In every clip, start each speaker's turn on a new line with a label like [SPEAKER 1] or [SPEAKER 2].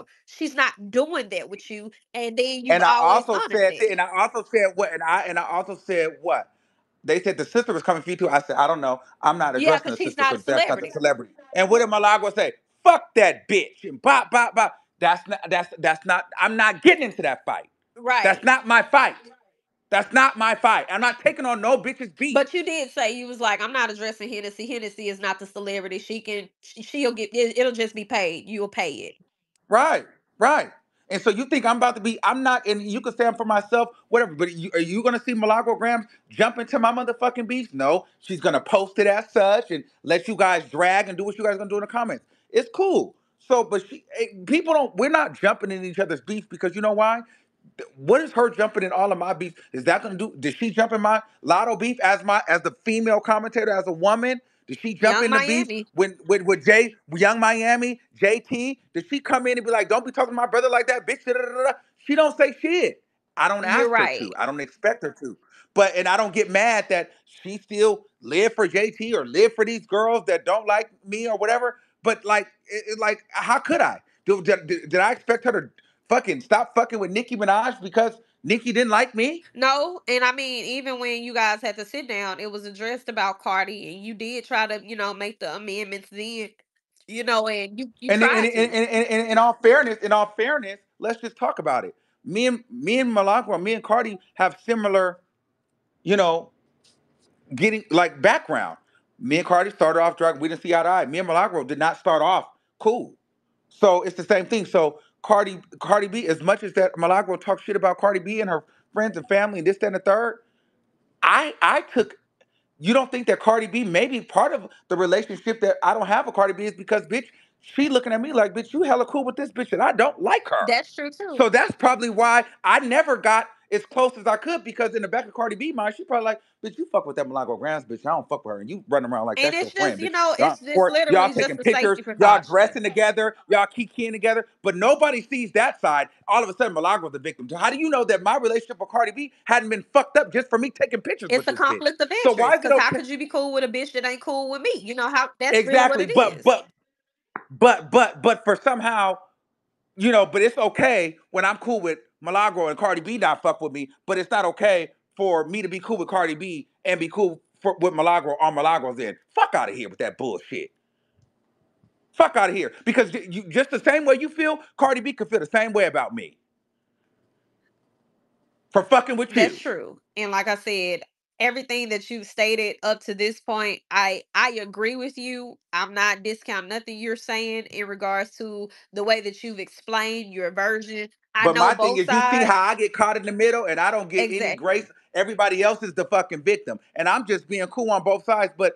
[SPEAKER 1] oh, she's not doing that with you, and then you've
[SPEAKER 2] And I also said,
[SPEAKER 1] that.
[SPEAKER 2] and I also said what, and I and I also said what. They said the sister was coming for you too. I said, I don't know. I'm not
[SPEAKER 1] Yeah,
[SPEAKER 2] addressing
[SPEAKER 1] because
[SPEAKER 2] the
[SPEAKER 1] she's
[SPEAKER 2] sister
[SPEAKER 1] not a
[SPEAKER 2] because that's not the
[SPEAKER 1] celebrity.
[SPEAKER 2] celebrity. And what did Milagro say? Fuck that bitch. And bop, bop, bop. That's not that's that's not I'm not getting into that fight. Right. That's
[SPEAKER 1] Right.
[SPEAKER 2] not my fight. That's not my fight. I'm not taking on no bitch's beat.
[SPEAKER 1] But you did say you was like, I'm not addressing Hennessy. Hennessy is not the celebrity. She can, she, she'll get, it, it'll just be paid. You'll pay it.
[SPEAKER 2] Right, right. And so you think I'm about to be? I'm not, and you can stand for myself, whatever. But you, are you gonna see Milagro Gramz jump into my motherfucking beef? No, she's gonna post it as such and let you guys drag and do what you guys gonna do in the comments. It's cool. So, but she, eh, people don't. We're not jumping in each other's beef because you know why? what is her jumping in all of my beef? Is that gonna do? Did she jump in my Latto beef as my as the female commentator as a woman? Did she jump
[SPEAKER 1] Young
[SPEAKER 2] in the beef
[SPEAKER 1] Miami.
[SPEAKER 2] when with with Jay Yung Miami JT? Did she come in and be like, "Don't be talking to my brother like that, bitch"? da, da, da, da?" She don't say shit. I don't
[SPEAKER 1] You're
[SPEAKER 2] ask her
[SPEAKER 1] right.
[SPEAKER 2] to. I don't expect her to. But and I don't get mad that she still live for JT or live for these girls that don't like me or whatever. But like, it, it- like, how could I? Do, did, did did I expect her to fucking stop fucking with Nicki Minaj because Nicki didn't like me?
[SPEAKER 1] No, and I mean, even when you guys had to sit down, it was addressed about Cardi, and you did try to, you know, make the amendments then, you know, and you you
[SPEAKER 2] And in, in,
[SPEAKER 1] tried
[SPEAKER 2] in,
[SPEAKER 1] to.
[SPEAKER 2] in, in, in all fairness, in all fairness, let's just talk about it. Me and me and Milagro, me and Cardi have similar, you know, getting like background. Me and Cardi started off drug. We didn't see eye to eye. Me and Milagro did not start off cool. So it's the same thing. So Cardi Cardi B, as much as that Milagro talks shit about Cardi B and her friends and family and this, that, and the third, I I took you don't think that Cardi B maybe part of the relationship that I don't have with Cardi B is because bitch, she looking at me like bitch, you hella cool with this bitch and I don't like her.
[SPEAKER 1] That's true too.
[SPEAKER 2] So that's probably why I never got as close as I could because in the back of Cardi B mind, she probably like, bitch, you fuck with that Milagro Gramz, bitch. I don't fuck with her. And you running around like
[SPEAKER 1] And
[SPEAKER 2] that's your
[SPEAKER 1] it's just,
[SPEAKER 2] friend,
[SPEAKER 1] you know,
[SPEAKER 2] Y'all,
[SPEAKER 1] it's just
[SPEAKER 2] or y'all
[SPEAKER 1] literally just
[SPEAKER 2] taking pictures, y'all dressing together, y'all kikiing together, but nobody sees that side. All of a sudden, Milagro's the victim. So how do you know that my relationship with Cardi B hadn't been fucked up just for me taking pictures
[SPEAKER 1] It's
[SPEAKER 2] with
[SPEAKER 1] a
[SPEAKER 2] this bitch?
[SPEAKER 1] conflict of
[SPEAKER 2] So why is it
[SPEAKER 1] Because how could you be cool with a bitch that ain't cool with me? You know how that's really what
[SPEAKER 2] Exactly.
[SPEAKER 1] it
[SPEAKER 2] But
[SPEAKER 1] is.
[SPEAKER 2] but but but but for somehow you know, but it's okay when I'm cool with Milagro and Cardi B not fuck with me, but it's not okay for me to be cool with Cardi B and be cool for, with Milagro on Milagro's end. Fuck out of here with that bullshit. Fuck out of here. Because you, just the same way you feel, Cardi B could feel the same way about me for fucking with
[SPEAKER 1] That's
[SPEAKER 2] you.
[SPEAKER 1] true. And like I said, everything that you've stated up to this point, I I agree with you. I'm not discounting nothing you're saying in regards to the way that you've explained your version. I
[SPEAKER 2] But
[SPEAKER 1] know
[SPEAKER 2] my thing
[SPEAKER 1] both
[SPEAKER 2] is, you see how I get caught in the middle and I don't get any grace. Everybody else is the fucking victim, and I'm just being cool on both sides. But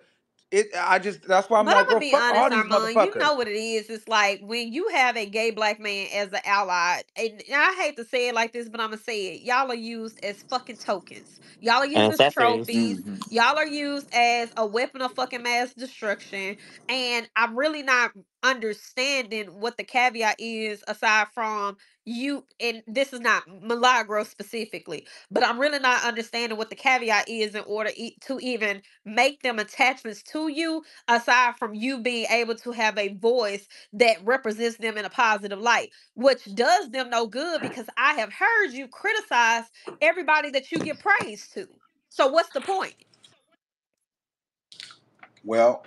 [SPEAKER 2] it, I just that's why I'm
[SPEAKER 1] But I'm gonna be
[SPEAKER 2] fuck all
[SPEAKER 1] honest,
[SPEAKER 2] these
[SPEAKER 1] Armon. You
[SPEAKER 2] motherfuckers.
[SPEAKER 1] know what it is. It's like when you have a gay black man as an ally, and I hate to say it like this, but I'm gonna say it. Y'all are used as fucking tokens. Y'all are used as
[SPEAKER 3] Accessories.
[SPEAKER 1] trophies.
[SPEAKER 2] hmm
[SPEAKER 1] Y'all are used as a weapon of fucking mass destruction. And I'm really not understanding what the caveat is aside from you. And this is not Milagro specifically, but I'm really not understanding what the caveat is in order to even make them attachments to you aside from you being able to have a voice that represents them in a positive light, which does them no good because I have heard you criticize everybody that you give praise to. So what's the point?
[SPEAKER 2] Well,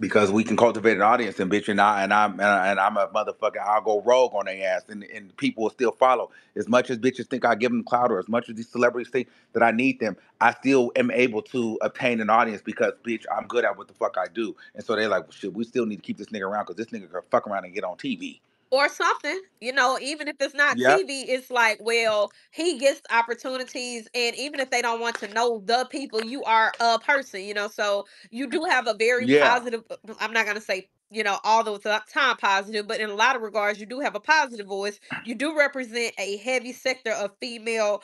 [SPEAKER 2] because we can cultivate an audience and bitch and I and I'm and, I, and I'm a motherfucker. I'll go rogue on their ass and, and people will still follow. As much as bitches think I give them clout or as much as these celebrities think that I need them, I still am able to obtain an audience because bitch, I'm good at what the fuck I do. And so they're like, well, shit, we still need to keep this nigga around because this nigga can fuck around and get on TV.
[SPEAKER 1] Or something you know even if it's not
[SPEAKER 2] Yep.
[SPEAKER 1] tv it's like well he gets opportunities and even if they don't want to know the people you are a person you know so you do have a very
[SPEAKER 2] Yeah.
[SPEAKER 1] positive uh, i'm not going to say you know all the ti- time positive but in a lot of regards you do have a positive voice you do represent a heavy sector of female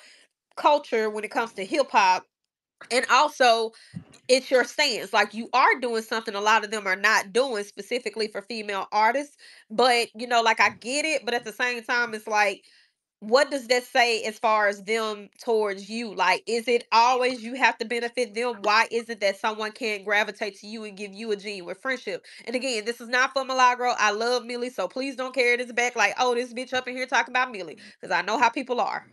[SPEAKER 1] culture when it comes to hip hop and also it's your stance like you are doing something a lot of them are not doing specifically for female artists but you know like i get it but at the same time it's like what does that say as far as them towards you? Like, is it always you have to benefit them? Why is it that someone can't gravitate to you and give you a genuine friendship? And again, this is not for Milagro. I love Millie, so please don't carry this back like, oh, this bitch up in here talking about Millie, because I know how people are.